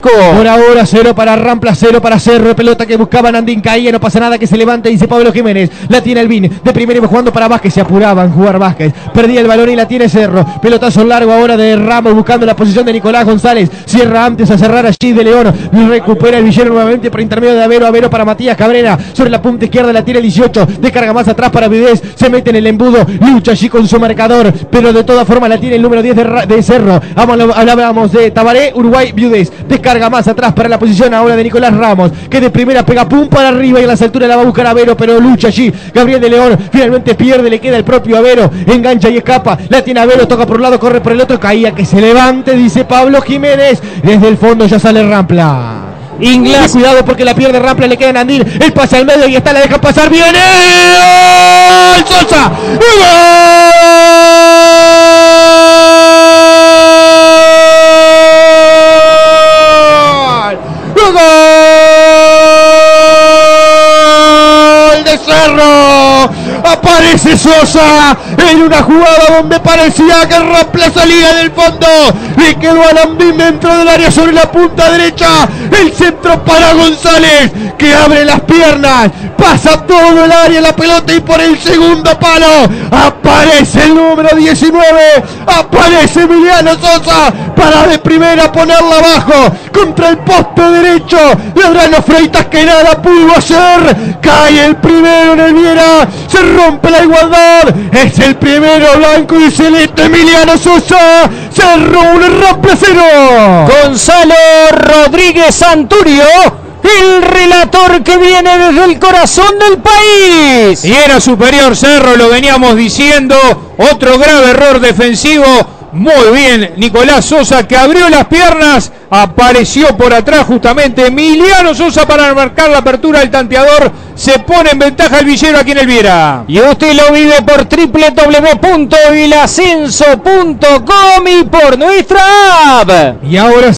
Por ahora, cero para Rampla, cero para Cerro. Pelota que buscaba Nandín caía, no pasa nada que se levante, dice Pablo Jiménez. La tiene Alvin. De primero jugando para Vázquez. Se apuraban jugar Vázquez. Perdía el balón y la tiene Cerro. Pelotazo largo ahora de Ramos buscando la posición de Nicolás González. Cierra antes a cerrar allí de León. Recupera el Villero nuevamente por intermedio de Avero. Avero para Matías Cabrera. Sobre la punta izquierda la tiene el 18. Descarga más atrás para Videz. Se mete en el embudo. Lucha allí con su marcador. Pero de todas formas la tiene el número 10 de, Cerro. Hablábamos de Tabaré, Uruguay, Viudez. Descarga más atrás para la posición ahora de Nicolás Ramos, que de primera pega pum para arriba y en las alturas la va a buscar Avero, pero lucha allí. Gabriel de León finalmente pierde, le queda el propio Avero, engancha y escapa. La tiene Avero, toca por un lado, corre por el otro, caía que se levante, dice Pablo Jiménez. Desde el fondo ya sale Rampla. Inglés, cuidado porque la pierde Rampla, le queda Nandir, el pase al medio y está, la deja pasar, viene Cerro. Aparece Sosa en una jugada donde parecía que Rampla salía del fondo. Le quedó a Lambín dentro del área sobre la punta derecha. El centro para González que abre las piernas. Pasa todo el área la pelota y por el segundo palo aparece el número 19. Aparece Emiliano Sosa para de primera ponerla abajo contra el poste derecho. Ladrano Freitas que nada pudo hacer. Cae el primero en el Viera. Rompe la igualdad. Es el primero blanco y celeste Emiliano Sosa. Cerró un rompe cero. Gonzalo Rodríguez Santurio el relator que viene desde el corazón del país. Y era superior Cerro, lo veníamos diciendo. Otro grave error defensivo muy bien, Nicolás Sosa que abrió las piernas, apareció por atrás justamente Emiliano Sosa para marcar la apertura del tanteador. Se pone en ventaja el villero aquí en el Viera. Y usted lo vive por www.vilascenso.com y por nuestra app. Y ahora